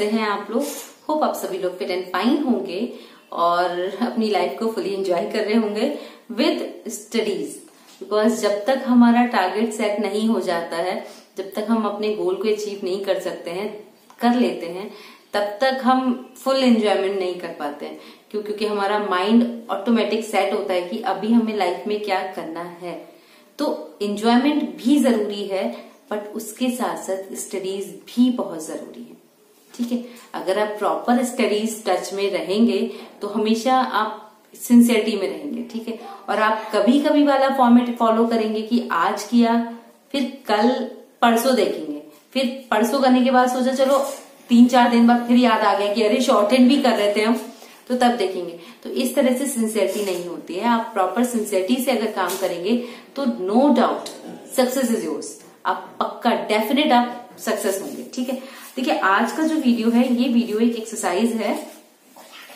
कैसे हैं आप लोग? होप आप सभी लोग फिट एंड फाइन होंगे और अपनी लाइफ को फुली एंजॉय कर रहे होंगे विद स्टडीज़ बिकॉज़ जब तक हमारा टारगेट सेट नहीं हो जाता है, जब तक हम अपने गोल को अचीव नहीं कर सकते हैं, कर लेते हैं, तब तक हम फुल एंजॉयमेंट नहीं कर पाते हैं। क्यों? क्योंकि हमारा माइंड ऑटोमेटिक सेट होता है कि अभी हमें लाइफ में क्या करना है। तो एंजॉयमेंट भी ज़रूरी है बट उसके साथ साथ स्टडीज़ भी बहुत ज़रूरी है। ठीक है? अगर आप प्रॉपर स्टडीज़ टच में रहेंगे तो हमेशा आप सिंसियरिटी में रहेंगे, ठीक है? और आप कभी कभी वाला फॉर्मेट फॉलो करेंगे कि आज किया, फिर कल परसों देखेंगे। फिर परसों करने के बाद सोचा, चलो तीन चार दिन बाद फिर याद आ गया कि अरे शॉर्ट हैंड भी कर रहे थे हम तो तब देखेंगे। तो इस तरह से सिंसियरिटी नहीं होती है। आप प्रॉपर सिंसियरिटी से अगर काम करेंगे तो no doubt success is yours आप पक्का डेफिनेट आप सक्सेस होंगे, ठीक है? देखिए, आज का जो वीडियो है, ये वीडियो एक एक्सरसाइज है।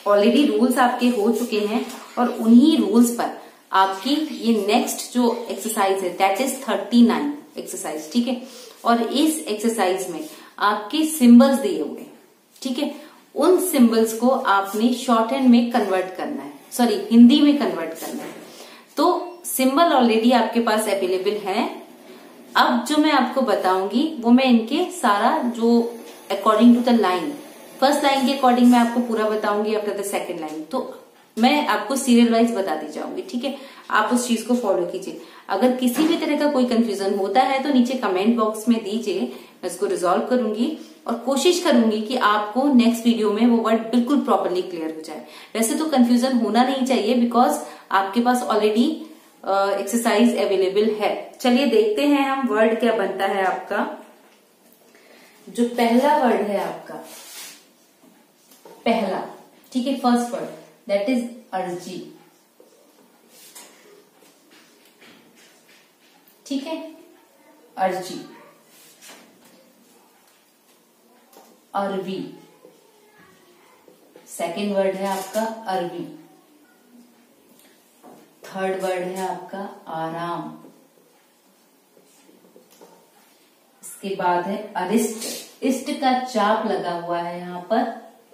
ऑलरेडी रूल्स आपके हो चुके हैं और उन्हीं रूल्स पर आपकी ये नेक्स्ट जो एक्सरसाइज है that is thirty nine exercise ठीक है? और इस एक्सरसाइज में आपके सिंबल्स दिए हुए ठीक है? उन सिंबल्स को आपने शॉर्ट हैंड में कन्वर्ट करना है। सॉरी हिंदी में कन्वर्ट करना है। तो सिंबल ऑलरेडी आपके पास अवेलेबल है। अब जो मैं आपको बताऊँगी, वो मैं इनके सारा जो according to the line first line के अकॉर्डिंग मैं आपको पूरा बताऊँगी आफ्टर द सेकेंड लाइन तो मैं आपको सीरियल वाइज बताती जाऊँगी, ठीक है? आप उस चीज़ को फॉलो कीजिए। अगर किसी भी तरह का कोई कंफ्यूजन होता है तो नीचे कमेंट बॉक्स में दीजिए, मैं इसको रिजोल्व करूँगी और कोशिश करूँगी कि आपको नेक्स्ट वीडियो में वो वर्ड बिल्कुल प्रॉपरली क्लियर हो जाए। वैसे तो कंफ्यूजन होना नहीं चाहिए बिकॉज़ आपके पास ऑलरेडी एक्सरसाइज अवेलेबल है। चलिए देखते हैं हम वर्ड क्या बनता है आपका। जो पहला वर्ड है आपका। पहला। ठीक है फ़र्स्ट वर्ड दैट इज़ अर्जी ठीक है? अर्जी अरबी सेकेंड वर्ड है आपका अरबी थर्ड वर्ड है आपका आराम. इसके बाद है, अरिष्ट। इष्ट का चाप लगा हुआ है यहाँ पर,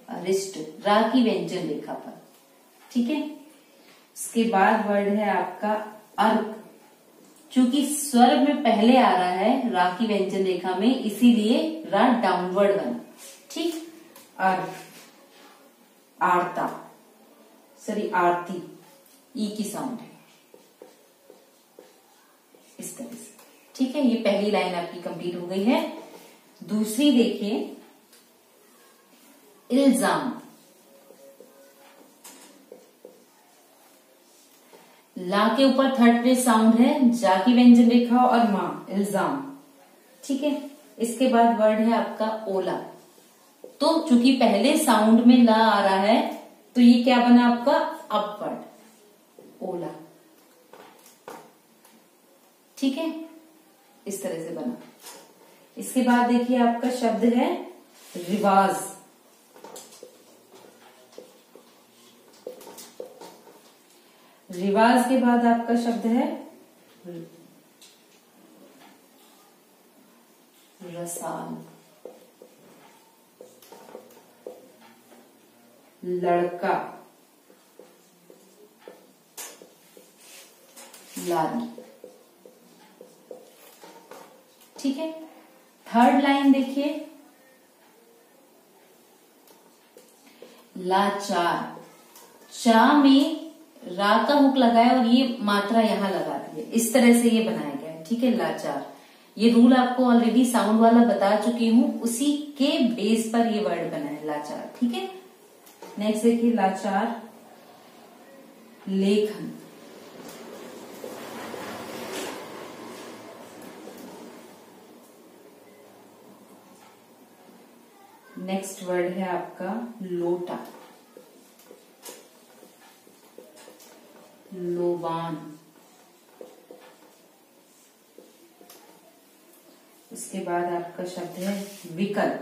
अरिष्ट। रा की व्यंजन रेखा पर। ठीक है? इसके बाद वर्ड है आपका अर्क। चूँकि स्वर में पहले आ रहा है रा की व्यंजन रेखा में, इसीलिए रा डाउनवर्ड बना। ठीक? अर्क। आरता। सॉरी, आरती। ई की साउंड है। इस तरह से। ठीक है, ये पहली लाइन आपकी कंप्लीट हो गई है। दूसरी देखिए, इल्ज़ाम। ला के ऊपर थर्ड प्लेस साउंड है, जा की व्यंजन रेखा और माँ, इल्ज़ाम। ठीक है, इसके बाद वर्ड है आपका ओला। तो चूँकि पहले साउंड में ला आ रहा है तो ये क्या बना आपका? अपवर्ड ओला। ठीक है इस तरह से बना। इसके बाद देखिए आपका शब्द है रिवाज। रिवाज के बाद आपका शब्द है रसाल लड़का। लाली ठीक है? थर्ड लाइन देखिए। लाचार। चा में रा का हुक लगाया और ये मात्रा यहाँ लगा दी है। इस तरह से ये बनाया गया है। ठीक है, लाचार। ये रूल आपको ऑलरेडी साउंड वाला बता चुकी हूँ। उसी के बेस पर ये वर्ड बना है, लाचार। ठीक है? नेक्स्ट देखिए, लाचार। लेखन। नेक्स्ट वर्ड है आपका लोटा। लोबान। उसके बाद आपका शब्द है विकल।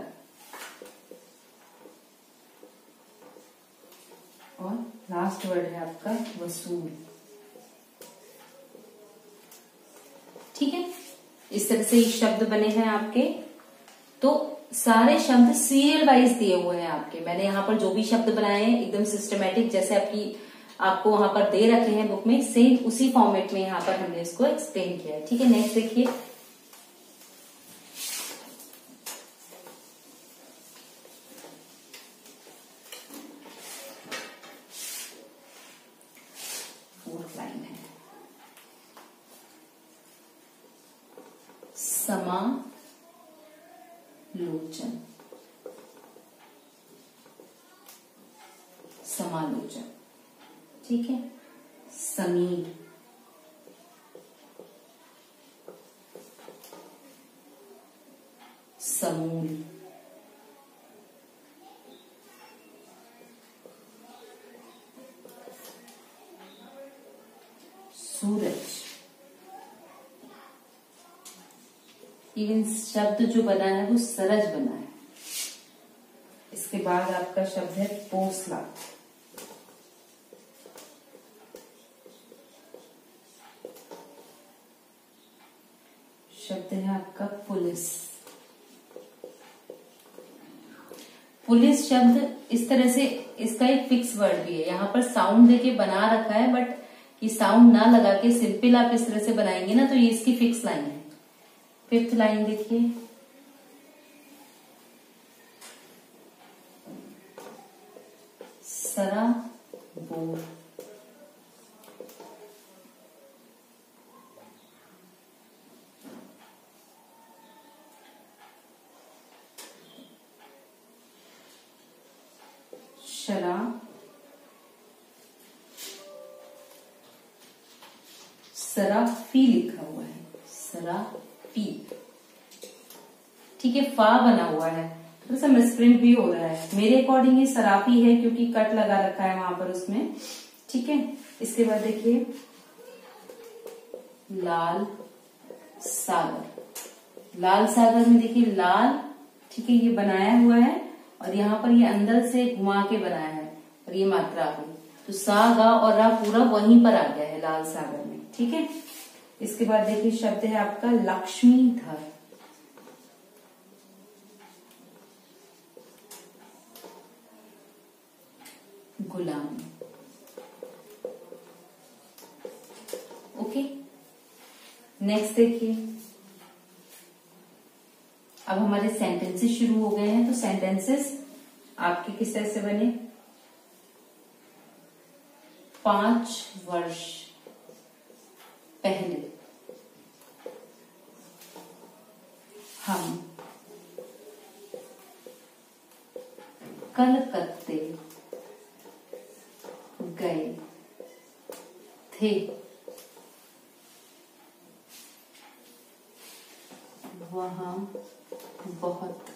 और लास्ट वर्ड है आपका वसूल। ठीक है? इस तरह से ये शब्द बने हैं आपके। तो सारे शब्द सीरियल वाइज दिए हुए हैं आपके। मैंने यहाँ पर जो भी शब्द बनाए हैं, एकदम सिस्टमेटिक जैसे आपकी, आपको वहाँ पर दे रखे हैं बुक में सेम उसी फॉर्मेट में यहाँ पर हमने इसको एक्सप्लेन किया है। ठीक है नेक्स्ट देखिए। समा लोचन। समालोचन। ठीक है? समीर। समूल। इवन शब्द जो बना है, वो सरज बना है। इसके बाद आपका शब्द है पोसला शब्द है आपका पुलिस। पुलिस शब्द इस तरह से, इसका एक फिक्स वर्ड भी है। यहाँ पर साउंड देके बना रखा है बट ये साउंड ना लगा के सिंपल आप इस तरह से बनाएँगे ना तो ये इसकी फिक्स लाइन है। फिफ्थ लाइन देखिए। सरा बोर शराब सराफी लिखा हुआ है। सराफी ठीक है, फा बना हुआ है। थोड़ा सा मिसप्रिंट भी हो रहा है। मेरे अकॉर्डिंग ये सराफी है क्योंकि कट लगा रखा है वहाँ पर उसमें। ठीक है, इसके बाद देखिए। लाल सागर। लाल सागर में देखिए, लाल, ठीक है, ये बनाया हुआ है और यहाँ पर ये अंदर से घुमा के बनाया है और ये मात्रा आ तो सा गा और रा पूरा वहीं पर आ गया है लाल सागर में। ठीक है? इसके बाद देखिए शब्द है आपका लक्ष्मीधर। गुलाम। ओके? नेक्स्ट देखिए। अब हमारे सेंटेंसेस शुरू हो गए हैं तो सेंटेंसेस आपके किस तरह से बने? पाँच वर्ष पहले। हम कलकत्ते गए थे। वहाँ बहुत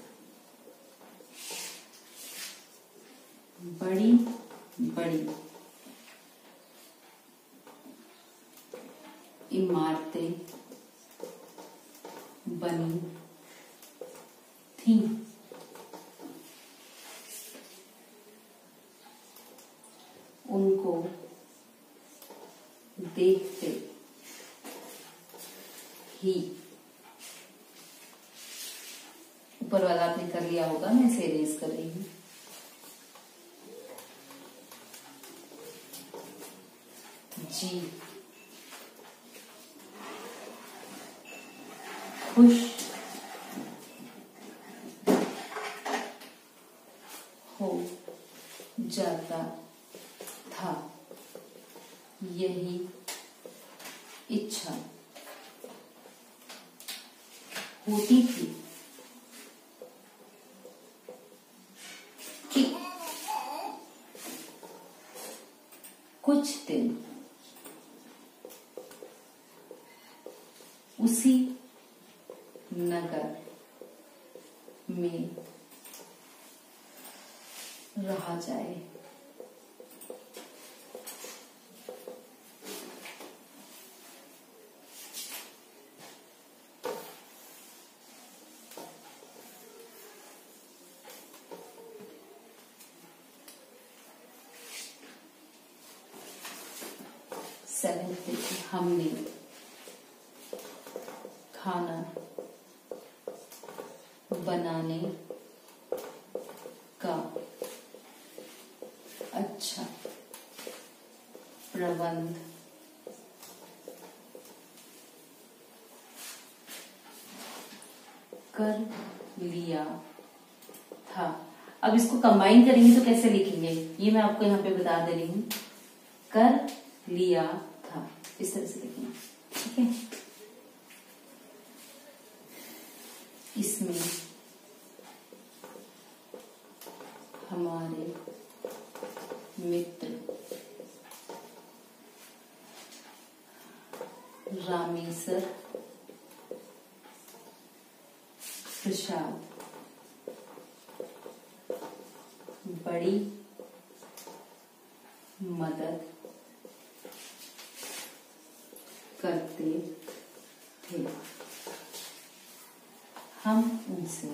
बड़ी बड़ी इमारतें बनी थी उनको देखते ही ऊपर वाला लिया होगा? मैं इसे रेज कर रही हूँ। जी। खुश। हो जाता था। यही इच्छा होती थी। सेवन फिफ्टी हमने खाना बनाने का अच्छा प्रबंध कर लिया था। अब इसको कंबाइन करेंगे तो कैसे लिखेंगे? ये मैं आपको यहाँ पे बता दे रही हूँ। कर लिया इस तरह से लिखेंगे ठीक है इसमें हमारे मित्र रामेश्वर प्रसाद बड़ी मदद करते थे हम उनसे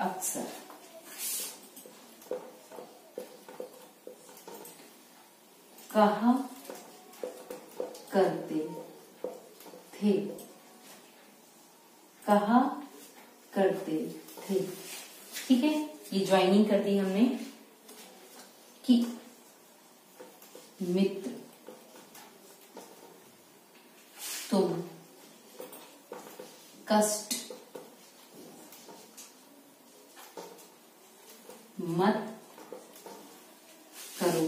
अक्सर कहा करते थे। कहा करते थे। ठीक है, ये ज्वाइनिंग कर दी हमने। कि मित्र। तुम कष्ट मत करो।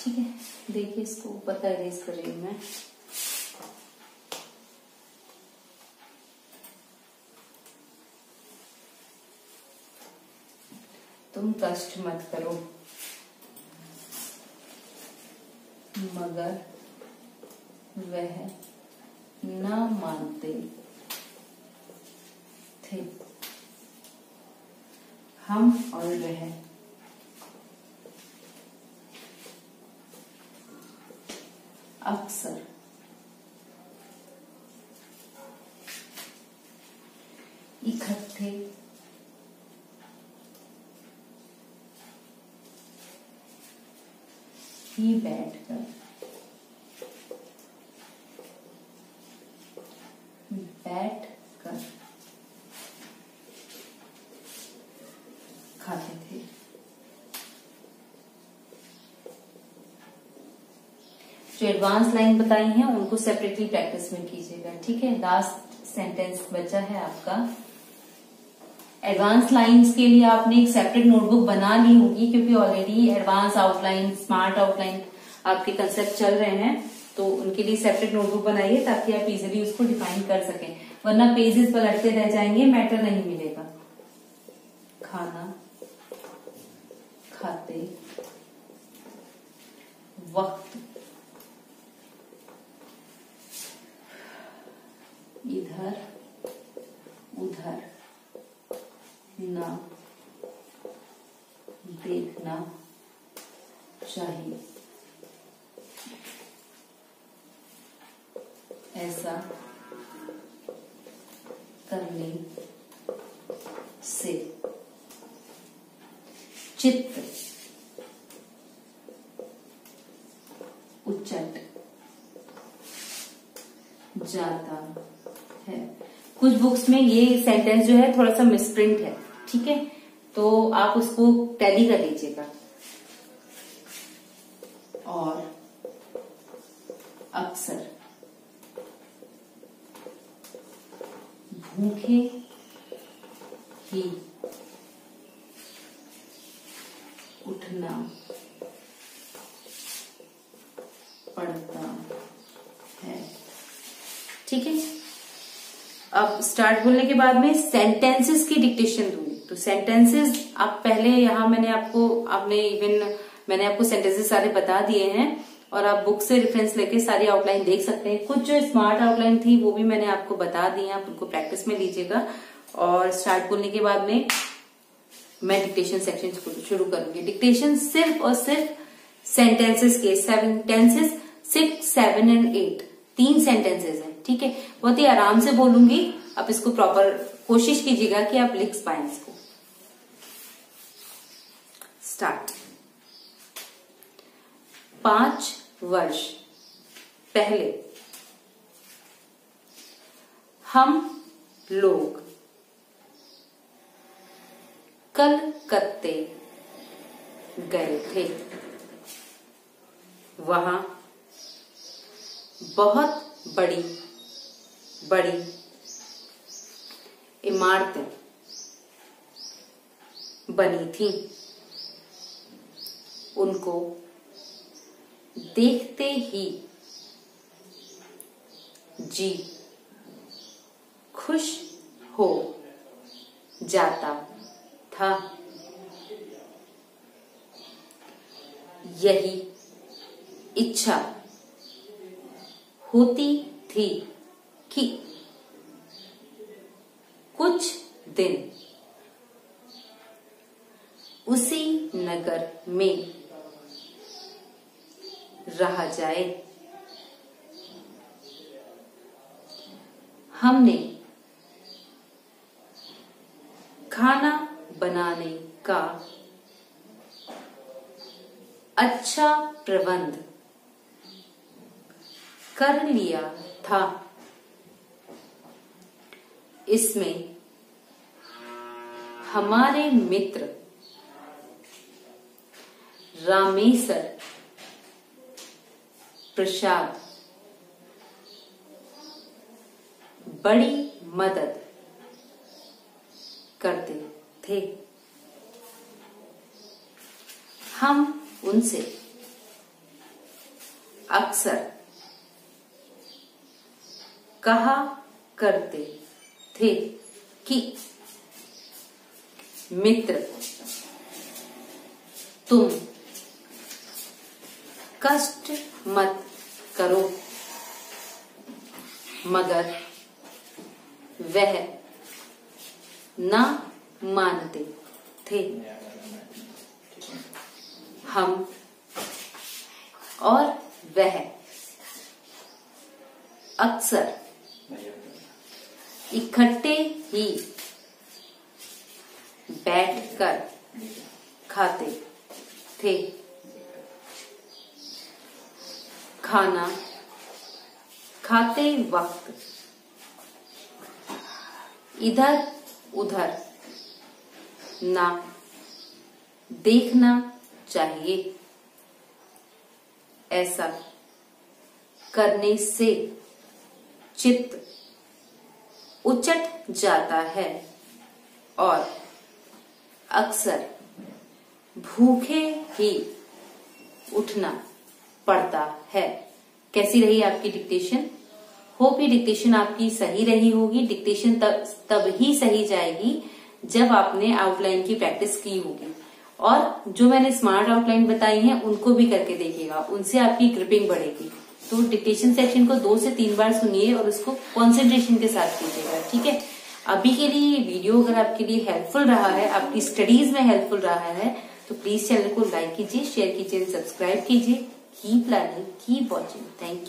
ठीक है, देखिए इसको ऊपर का इरेज कर रही हूँ मैं। तुम कष्ट मत करो। मगर वह न मानते थे। हम और वह अक्सर इकट्ठे ही बैठकर बैठ कर खाते थे। जो एडवांस लाइन बताई हैं, उनको सेपरेटली प्रैक्टिस में कीजिएगा, ठीक है? लास्ट सेंटेंस बचा है आपका। एडवांस लाइंस के लिए आपने एक सेपरेट नोटबुक बना ली होगी, क्योंकि already advance outline smart outline आपके कंसेप्ट चल रहे हैं। तो उनके लिए सेपरेट नोटबुक बनाइए ताकि आप इजिली उसको डिफाइन कर सके। वरना पेजेस पलटते रह जाएँगे मैटर नहीं मिलेगा। खाना, खाते वक्त इधर उधर ना देखना चाहिए ऐसा करने से चित्त। उच्चट जाता है। कुछ बुक्स में ये सेंटेंस जो है थोड़ा सा मिसप्रिंट है, ठीक है? तो आप उसको टैली कर लीजिएगा। और अक्सर भूखे ही उठना पड़ता है ठीक है? अब स्टार्ट बोलने के बाद में सेंटेंसेस की डिक्टेशन दूँगी। तो सेंटेंसेस आप पहले यहाँ मैंने आपको, आपने इवन मैंने आपको सेंटेंसेस सारे बता दिए हैं और आप बुक से रेफरेंस लेके सारी आउटलाइन देख सकते हैं। कुछ जो स्मार्ट आउटलाइन थी, वो भी मैंने आपको बता दी है। आप उनको प्रैक्टिस में लीजिएगा। और स्टार्ट बोलने के बाद में मैं डिक्टेशन सेक्शन शुरू करूँगी। डिक्टेशन सिर्फ़ और सिर्फ़ सेंटेंसेस के sentences six seven and eight तीन सेंटेंसेस हैं, ठीक है? बहुत ही आराम से बोलूँगी। आप इसको प्रॉपर कोशिश कीजिएगा कि आप लिख पाए इसको। स्टार्ट पाँच वर्ष पहले हम लोग कलकत्ते गए थे। वहाँ बहुत बड़ी बड़ी इमारतें बनी थी। उनको देखते ही जी खुश हो जाता था यही इच्छा होती थी कि कुछ दिन उसी नगर में रहा जाए। हमने खाना बनाने का। अच्छा प्रबंध। कर लिया था। इसमें हमारे मित्र रामेश्वर प्रसाद बड़ी मदद करते। थे। हम उनसे अक्सर कहा करते थे कि, मित्र, तुम कष्ट मत करो, मगर वह ना मानते थे। हम और वह अक्सर इकट्ठे ही बैठकर खाते थे। खाना खाते वक्त इधर उधर ना देखना चाहिए। ऐसा करने से चित्त उचट जाता है और अक्सर भूखे ही उठना पड़ता है। कैसी रही आपकी डिक्टेशन होप ये डिक्टेशन आपकी सही रही होगी। डिक्टेशन तब तब ही सही जाएगी। जब आपने आउटलाइन की प्रैक्टिस की होगी। और जो मैंने स्मार्ट आउटलाइन बताई है, उनको भी करके देखिएगा। उनसे आपकी ग्रिपिंग बढ़ेगी। तो डिक्टेशन सेक्शन को दो से तीन बार सुनिए और उसको कॉन्सेंट्रेशन के साथ कीजिएगा, ठीक है? अभी के लिए ये वीडियो अगर आपके लिए हेल्पफुल रहा है, आपकी स्टडीज़ में हेल्पफुल रहा है तो प्लीज़ चैनल को लाइक कीजिए शेयर कीजिए सब्सक्राइब कीजिए। Keep learning keep watching thank you